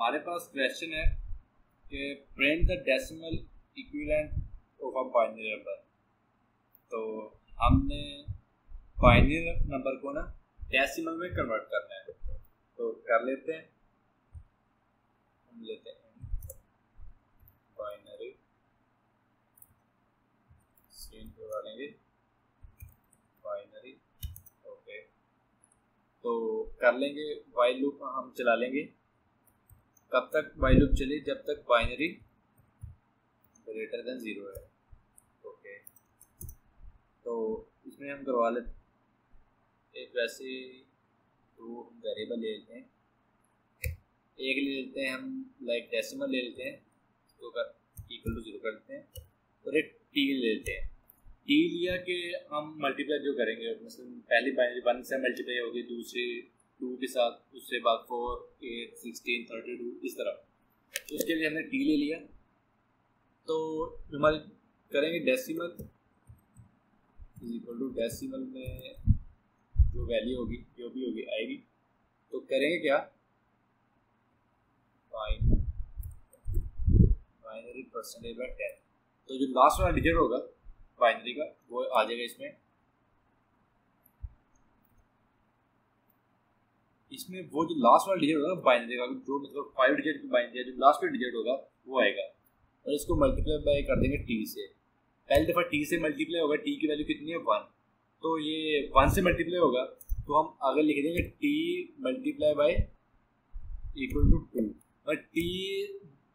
हमारे पास क्वेश्चन है कि print the decimal equivalent of a binary number तो हमने बाइनरी नंबर को ना डेसिमल में कन्वर्ट करना है। तो कर लेते हैं। हम लेते हैं। बाइनरी स्क्रीन लेंगे बाइनरी ओके तो कर लेंगे वाइल लूप हम चला लेंगे। कब तक वाइल लूप चले? जब तक बाइनरी ग्रेटर देन ज़ीरो है। ओके तो इसमें हम करवा लेते एक वैसे हम वेरिएबल ले लेते हैं। एक ले लेते हैं हम लाइक डेसिमल ले लेते हैं। तो कर इक्वल टू ज़ीरो कर देते हैं। और एक टी ले लेते हैं। टी लिया कि हम मल्टीप्लाई जो करेंगे मतलब पहली बाइनरी वन से मल्टीप्लाई होगी, दूसरी टू के साथ, उससे बाद four eight sixteen thirty two इस तरह। तो उसके लिए हमने टी ले लिया। तो हमारे करेंगे decimal is equal to decimal में जो वैल्यू होगी, जो भी होगी, आएगी। तो करेंगे क्या? बाइनरी परसेंटेज बाय टेन तो जो लास्ट वाला डिजिट होगा बाइनरी का, वो आ जाएगा इसमें। इसमें वो जो लास्ट वाला डिजिट होगा बाइनरी का जो मतलब फाइव डिजिट की बाइनरी जो लास्ट वाला डिजिट होगा, वो आएगा। और इसको मल्टीप्लाई बाई कर देंगे टी से। पहली दफ़ा टी से मल्टीप्लाई होगा टी की वैल्यू कितनी है? वन तो ये वन से मल्टीप्लाई होगा तो हम आगे लिख देंगे T multiply by equal to two और टी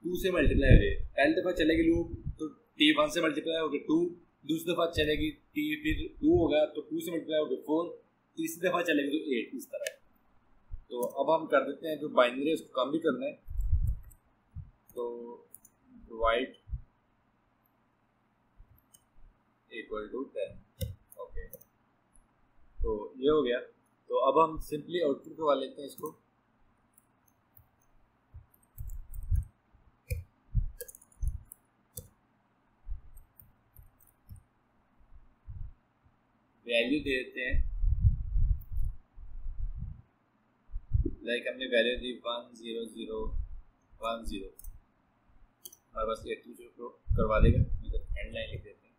टू से मल्टीप्लाई हो पहली दफ़ा चलेगी लूप तो टी वन से मल्टीप्लाई होगी टू दूसरी दफ़ा चलेगी टी फिर टू होगा तो टू से मल्टीप्लाई होगी फोर तीसरी दफ़ा चलेगी तो एट इस तरह। तो अब हम कर देते हैं जो बाइनरी उसको कम भी करना है। तो divide equal to ten okay तो ये हो गया। तो अब हम सिंपली आउटपुट करवा लेते हैं इसको। वैल्यू दे देते हैं। लाइक हमने वैल्यू दी one zero zero one zero हमारे पास एट टू करवा देगा मतलब एंड लाइन लिख देते हैं।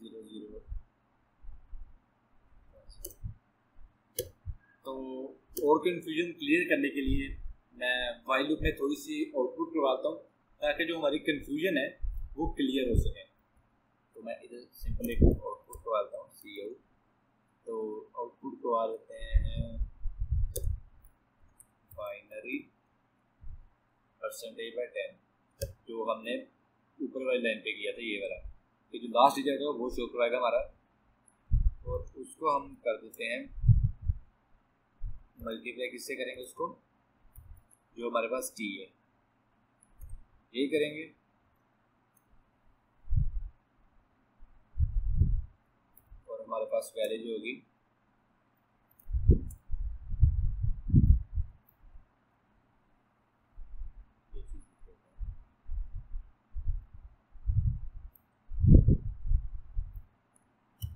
ज़ीरो ज़ीरो तो और कन्फ्यूज़न क्लियर करने के लिए मैं वाइल लूप में थोड़ी सी आउटपुट करवाता हूँ, ताकि जो हमारी कन्फ्यूज़न है वो क्लियर हो सके। तो मैं इधर सिंपल एक आउटपुट करवाता हूँ सी आउट तो आउटपुट करवा लेते हैं। बाइनरी परसेंटेज बाय टेन जो हमने ऊपर वाली लाइन पे किया था ये वाला। तो जो लास्ट डिजिट है वो शो करवाएगा हमारा। और उसको हम कर देते हैं। मल्टीप्लाई किससे करेंगे उसको? जो हमारे पास टी है। यही करेंगे और हमारे पास वैल्यू होगी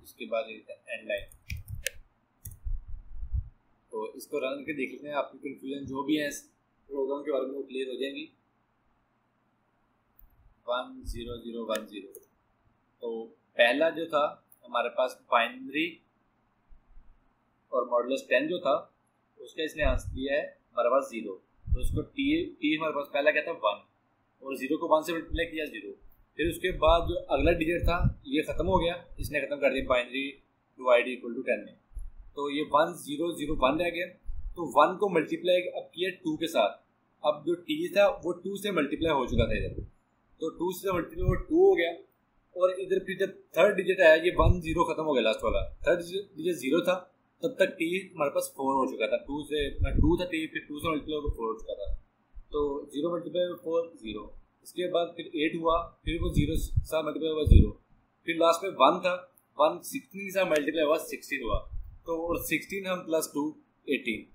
इसके बाद एंड लाइन तो इसको रन करके देख लेते हैं, आपकी कन्फ्यूज़न जो भी है प्रोग्राम के बारे में वो क्लियर हो जाएँगी. One zero zero one zero तो पहला जो था हमारे पास बाइनरी और मॉडलस टेन जो था, उसका इसने आंसर दिया है, हमारे पास ज़ीरो तो उसको टी टी हमारे पास पहला क्या था? वन और ज़ीरो को वन से मल्टीप्लाई किया ज़ीरो फिर उसके बाद जो अगला डिजिट था, ये ख़त्म हो गया। इसने ख़त्म कर दिया binary divide equal to ten में। तो ये वन ज़ीरो ज़ीरो वन रह गया। तो वन को मल्टीप्लाई अब किया टू के साथ। अब जो टी था, वो टू से मल्टीप्लाई हो चुका था इधर। तो टू से मल्टीप्लाई टू हो गया। और इधर फिर जब थर्ड डिजिट आया, ये वन ज़ीरो खत्म हो गया लास्ट वाला। थर्ड डिजिट ज़ीरो था, तब तक टी हमारे पास फोर हो चुका था। टू से टू था टी फिर टू से मल्टीप्लाई होकर फोर हो चुका था। तो ज़ीरो मल्टीप्लाई फोर ज़ीरो इसके बाद फिर एट हुआ, फिर वो ज़ीरो साथ मल्टीप्लाई हुआ ज़ीरो फिर लास्ट में वन था वन सिक्सटीन सा मल्टीप्लाई हुआ सिक्सटीन हुआ। तो और सिक्सटीन हम प्लस टू एटीन